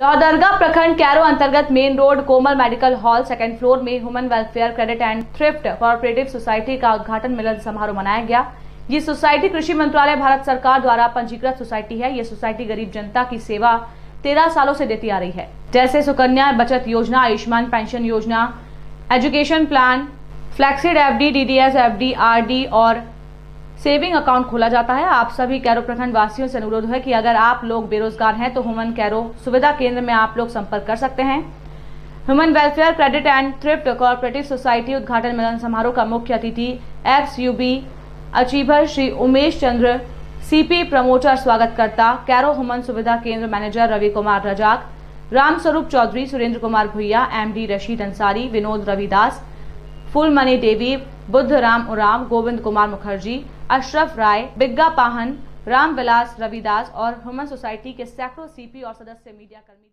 लौदरगा प्रखंड कैरो अंतर्गत main road Komal medical hall second floor में human welfare credit and thrift cooperative society का उद्घाटन मिलन समारोह मनाया गया। ये सोसाइटी कृषि मंत्रालय भारत सरकार द्वारा पंजीकृत सोसाइटी है। ये सोसाइटी गरीब जनता की सेवा तेरह सालों से देती आ रही है। जैसे सुकन्या बचत योजना, आयुष्मान पेंशन योजना एजुकेशन प्लान फ्लैक्सीड एफडी डीडीएस एफडी आरडी और सेविंग अकाउंट खोला जाता है। आप सभी कैरो प्रखंड वासियों से अनुरोध है कि अगर आप लोग बेरोजगार हैं तो ह्यूमन कैरो सुविधा केंद्र में आप लोग संपर्क कर सकते हैं। Human welfare, credit and thrift cooperative society उद्घाटन मिलन समारोह का मुख्य अतिथि ex achiever Shri Umesh Chandra, CP promoter स्वागतकर्ता, Kairo human सुविधा केंद्र मैनेजर रवि कुमार रजाक, रामस्वरूप चौधरी सुरेंद्र कुमार भुइया, एमडी रशीद अंसारी, विनोद रविदास, फुलमणि देवी बुद्ध राम उराम गोविंद कुमार मुखर्जी, अशरफ राय, बिग्गा पाहन रामविलास रविदास और ह्यूमन सोसाइटी के सैकड़ों सीपी और सदस्य मीडिया कर्मी